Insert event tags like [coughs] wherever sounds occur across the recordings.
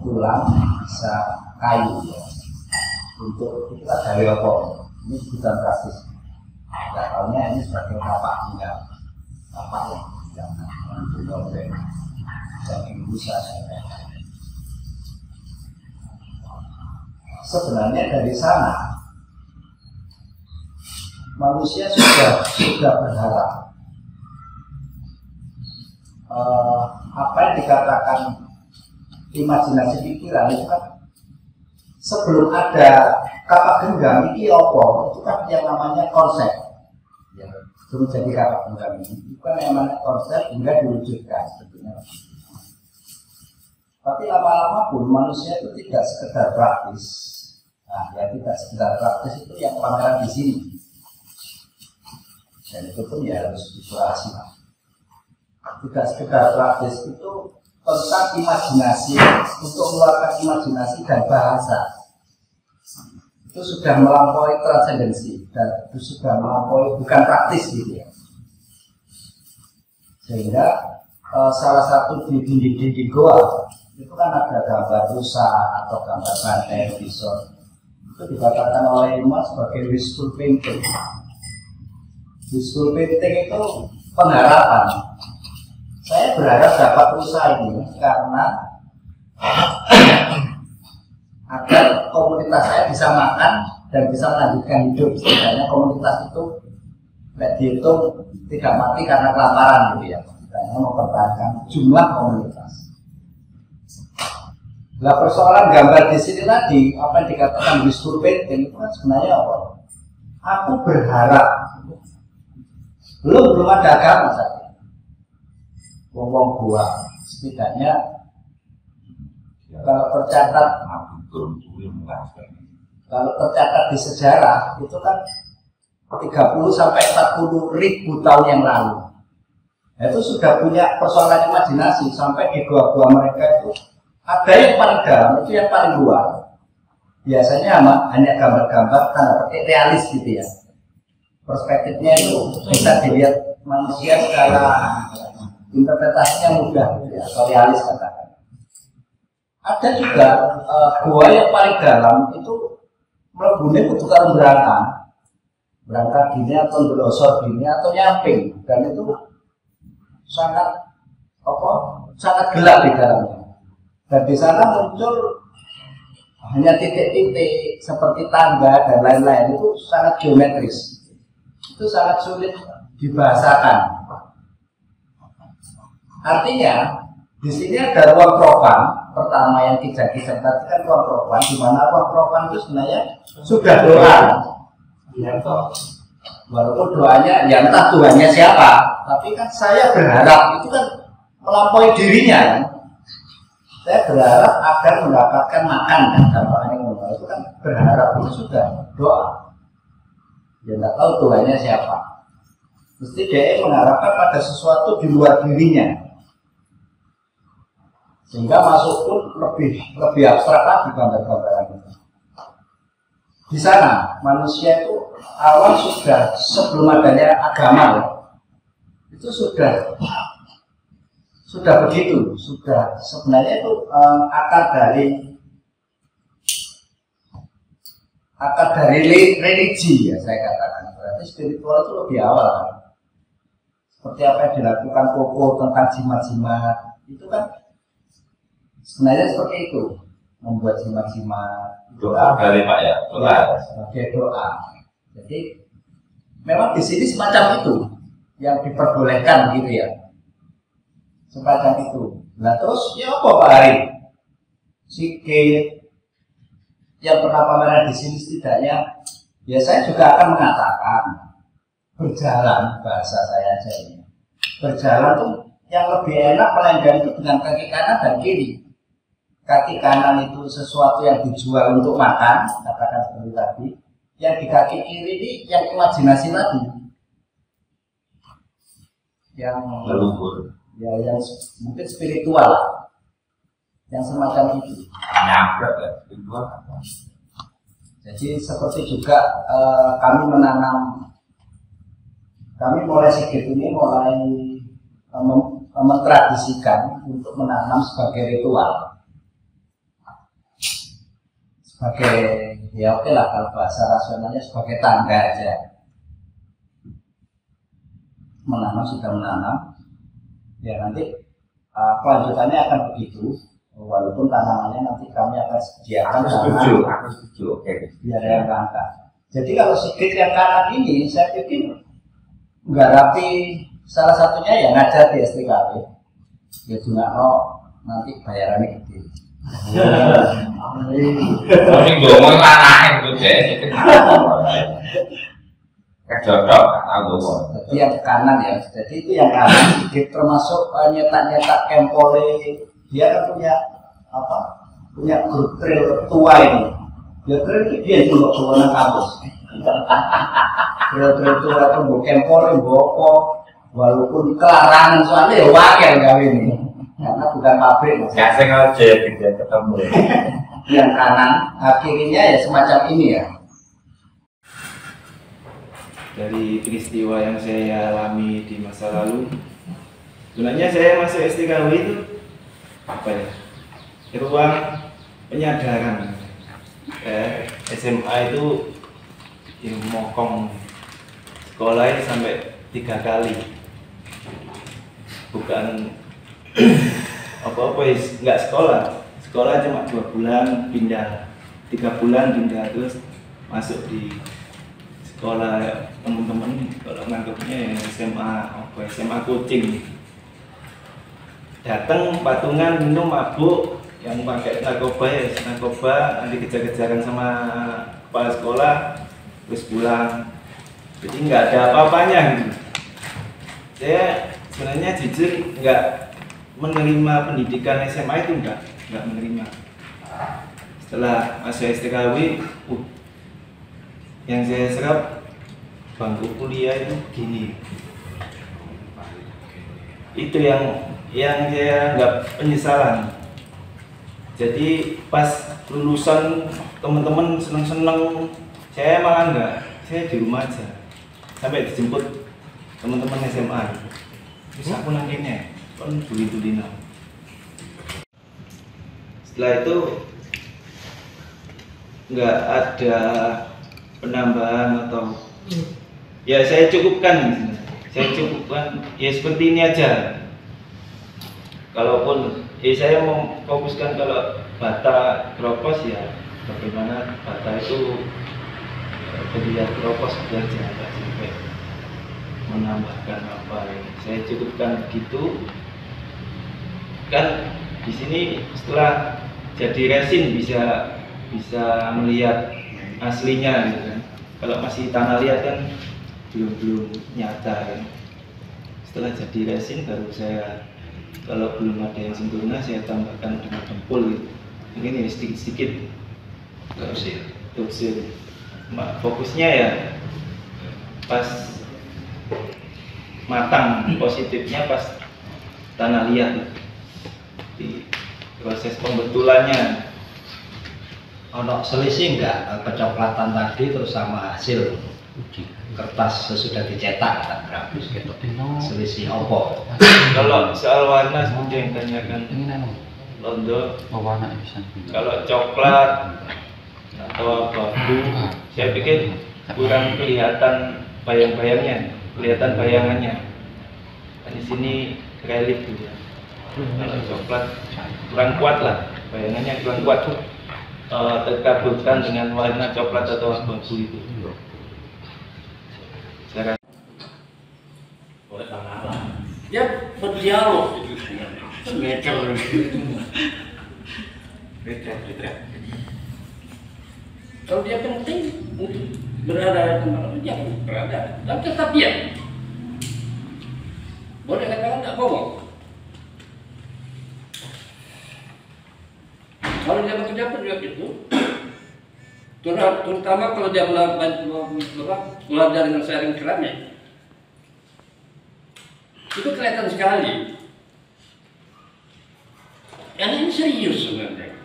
tulang bisa kayu ya. untuk kita dari apa ini bukan praktis. Nggak tahunya ini sebagai kapak enggak kapak yang yang oleh dan bisa sebenarnya dari sana manusia sudah sudah berharap. Uh, apa yang dikatakan imajinasi pikiran itu kan sebelum ada kata genggam ini apa? Itu kan yang namanya konsep. Ya, sebelum jadi kata genggam ini itu kan yang namanya konsep hingga diwujudkan sebetulnya. Tapi lama-lama pun manusia itu tidak sekedar praktis. Nah ya tidak sekedar praktis itu yang pameran di sini. Dan itu pun ya harus dikurasi. Tidak sekedar praktis itu tentang imajinasi untuk mengeluarkan imajinasi dan bahasa. Itu sudah melampaui transendensi dan itu sudah melampaui bukan praktis gitu ya. Sehingga uh, salah satu di dinding-dinding goa itu kan ada gambar rusa atau gambar banteng bison itu dikatakan oleh Imam sebagai wishful painting. Wishful painting itu pengharapan berharap dapat usaha ini karena [coughs] agar komunitas saya bisa makan dan bisa melanjutkan hidup. Setidaknya komunitas itu tidak dihitung tidak mati karena kelaparan gitu ya. Karena mempertahankan jumlah komunitas. Nah persoalan gambar di sini tadi apa yang dikatakan wishful painting itu kan sebenarnya apa? Aku berharap belum belum ada agama wong gua setidaknya kalau tercatat kalau tercatat di sejarah itu kan 30 sampai 40 ribu tahun yang lalu. Nah, itu sudah punya persoalan imajinasi sampai di gua-gua mereka itu. Ada yang paling dalam itu yang paling luar. Biasanya hanya gambar-gambar tanda petik realis gitu ya. Perspektifnya itu bisa dilihat manusia secara interpretasinya mudah ya, realis katakan. Ada juga uh, gua yang paling dalam itu melebuni ketukar berangkat, berangkat gini atau berosor gini atau nyamping. Dan itu sangat apa sangat gelap di dalamnya dan di sana muncul hanya titik-titik seperti tangga dan lain-lain. Itu sangat geometris. Itu sangat sulit dibahasakan Artinya di sini ada ruang profan pertama yang tidak disertai kan ruang profan di mana ruang profan itu sebenarnya sudah doa. Ya, Walaupun doanya ya entah Tuhannya siapa, tapi kan saya berharap itu kan melampaui dirinya. Saya berharap agar mendapatkan makan dan gampangan yang itu kan berharap itu sudah doa. Ya tidak tahu Tuhannya siapa. Mesti dia mengharapkan pada sesuatu di luar dirinya sehingga masuk pun lebih lebih abstrak lagi gambar-gambaran itu. Di sana manusia itu awal sudah sebelum adanya agama ya, itu sudah sudah begitu, sudah sebenarnya itu um, akar dari akar dari religi ya saya katakan. Berarti spiritual itu lebih awal kan? Seperti apa yang dilakukan Koko tentang jimat-jimat itu kan sebenarnya seperti itu. Membuat jimat-jimat doa. Dari Pak ya? Doa. Ya, sebagai doa. Jadi memang di sini semacam itu yang diperbolehkan gitu ya. Semacam itu. Nah terus ya apa Pak Ari sikit yang pernah pameran di sini setidaknya ya saya juga akan mengatakan berjalan bahasa saya aja ini. Berjalan tuh yang lebih enak melenggang itu dengan kaki kanan dan kiri kaki kanan itu sesuatu yang dijual untuk makan katakan seperti tadi yang di kaki kiri ini yang imajinasi lagi yang leluhur. Ya yang mungkin spiritual yang semacam itu. Nyabrak ya spiritual. Jadi seperti juga eh, kami menanam kami mulai sedikit ini mulai eh, mem- mentradisikan untuk menanam sebagai ritual sebagai ya oke lah kalau bahasa rasionalnya sebagai tanda aja. Menanam sudah menanam. Ya nanti uh, kelanjutannya akan begitu. Walaupun tanamannya nanti kami akan sediakan aku setuju aku setuju. Oke. Biar yang angkat jadi kalau sedikit yang kanan ini saya pikir nggak rapi. Salah satunya ya ngajar di STKW ya juga nanti bayarannya gede gue mau tanah itu deh. Kejodok tahu gue jadi yang kanan ya. Jadi itu yang kanan. Sedikit termasuk eh, nyetak-nyetak kempole. Dia kan punya apa punya grup trail tua ini. Ya trail itu dia loh sewenang kampus. Trail trail tua itu bu kempole bu apa. Walaupun kelarangan soalnya ya wakil gawe ini karena bukan pabrik. Mas. gak sengaja gitu ketemu. [laughs] Yang kanan akhirnya ya semacam ini ya. Dari peristiwa yang saya alami di masa lalu sebenarnya saya masuk STKW itu apa ya ruang penyadaran. Eh, SMA itu yang mokong sekolahnya sampai tiga kali. Bukan apa-apa ya nggak sekolah. Sekolah cuma dua bulan pindah tiga bulan pindah terus masuk di sekolah teman-teman kalau nganggapnya ya SMA apa SMA coaching datang patungan minum mabuk yang pakai narkoba ya narkoba. Nanti kejar-kejaran sama kepala sekolah terus pulang. Jadi nggak ada apa-apanya gitu. Saya sebenarnya jujur nggak menerima pendidikan SMA itu nggak nggak menerima. Setelah masuk STKW uh, yang saya serap bangku kuliah itu gini. Itu yang yang saya nggak penyesalan. Jadi pas lulusan teman-teman seneng-seneng saya malah nggak saya di rumah aja. Sampai dijemput teman-teman SMA bisa aku nantinya kan tuli-tuli setelah itu nggak ada penambahan atau ya saya cukupkan. Saya cukupkan. Ya seperti ini aja. Kalaupun ya saya memfokuskan kalau bata kropos ya bagaimana bata itu terlihat kropos belajar nggak sampai menambahkan apa ya. saya cukupkan begitu kan di sini setelah jadi resin bisa bisa melihat aslinya gitu kan. Kalau masih tanah liat kan belum belum nyata kan. Setelah jadi resin baru saya kalau belum ada yang sempurna saya tambahkan dengan dempul gitu. Mungkin ya sedikit sedikit. Tafsir. fokusnya ya pas matang positifnya pas tanah liat proses pembetulannya. Ono selisih enggak kecoklatan tadi terus sama hasil kertas sesudah dicetak tak grafis gitu selisih opo Kalau soal warna seperti yang tanyakan Londo, bisa. kalau coklat atau abu, saya pikir kurang kelihatan bayang-bayangnya, kelihatan bayangannya. Dan di sini relief gitu ya. Kalau coklat kurang kuat lah, bayangannya kurang kuat. Eh, terkabutkan dengan warna coklat atau abu-abu itu. Saya dia berdialog. Itu sebenarnya meter. Kalau dia penting untuk berada di jangan berada. Dan tetap diam. Boleh katakan tidak bohong dia bekerja pun juga itu terutama kalau dia belajar dengan sharing keramik itu kelihatan sekali. Karena ini serius sebenarnya.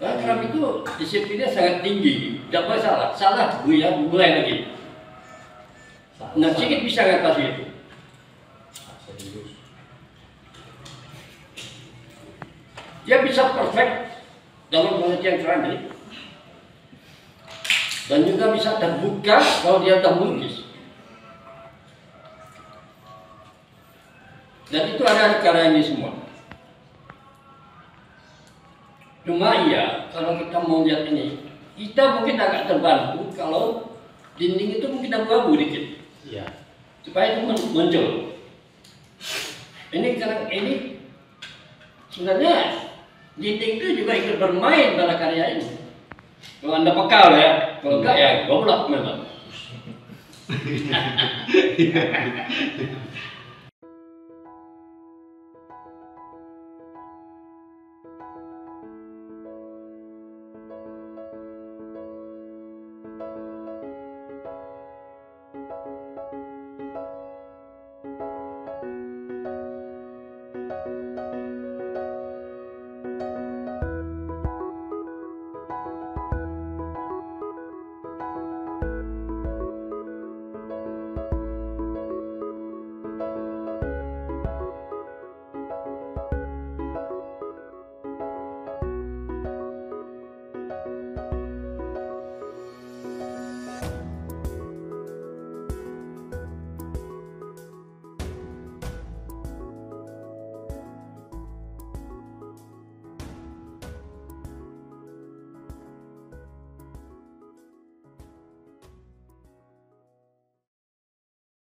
Karena itu disiplinnya sangat tinggi, tidak boleh salah. Salah, bu ya, mulai lagi. Nah, sedikit bisa ngatasi itu. Dia bisa perfect dalam pengertian keramik dan juga bisa terbuka kalau dia sudah melukis. Dan itu ada di karya ini semua. Cuma iya, kalau kita mau lihat ini, kita mungkin agak terbantu kalau dinding itu mungkin abu-abu dikit. Iya. Supaya itu muncul. Ini karena ini sebenarnya dinding itu juga ikut bermain pada karya ini. Kalau anda pekal ya, kalau enggak ya goblok memang. [laughs] [laughs]